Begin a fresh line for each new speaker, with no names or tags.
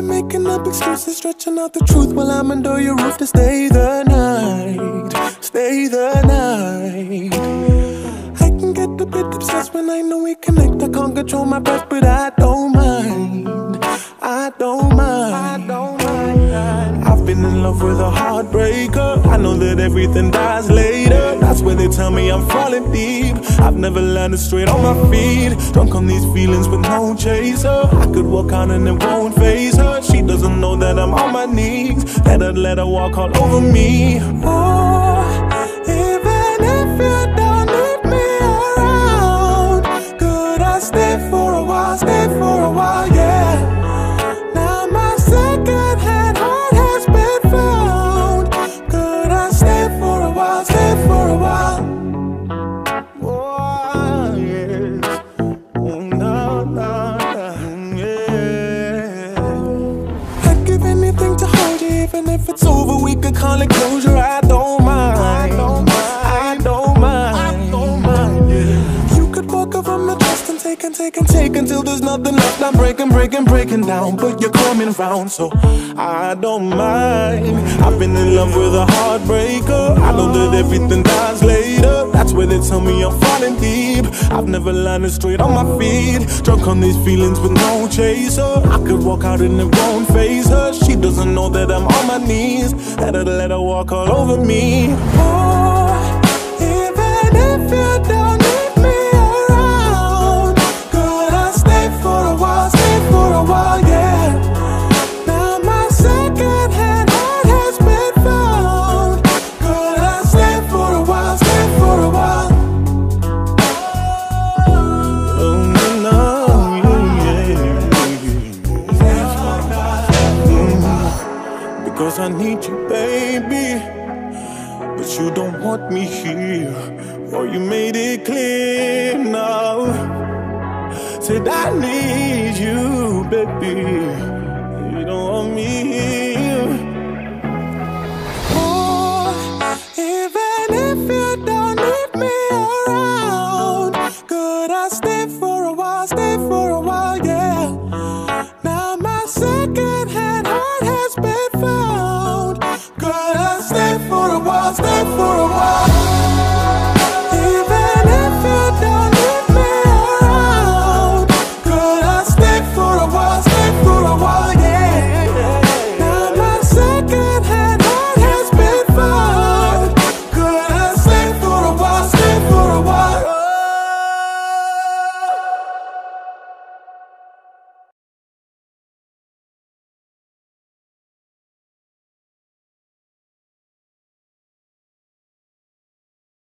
Pussy stretching out the truth while I'm under your roof to stay the night. Stay the night. I can get a bit obsessed when I know we connect. I can't control my breath, but I don't mind. I don't mind. I don't mind. I've been in love with a heartbreaker. I know that everything dies later. That's when they tell me I'm falling deep. I've never landed straight on my feet. Drunk on these feelings with no chaser. I could walk out and it won't faze her. That I'd let her walk all over me. Even if it's over. We could call it closure. I don't mind. I don't mind. I don't mind. I don't mind. Yeah. You could walk over my trust and take and take and take until there's nothing left. I'm breaking, breaking, breaking down, but you're coming round, so I don't mind. I've been in love with a heartbreaker. I know that everything dies That's where they tell me I'm falling deep. I've never landed straight on my feet. Drunk on these feelings with no chaser. I could walk out and it won't faze her. She doesn't know that I'm on my knees. Had to let her walk all over me. Oh, even if you don't I need you, baby. But you don't want me here. Or you made it clear now. Said I need you, baby. You don't want me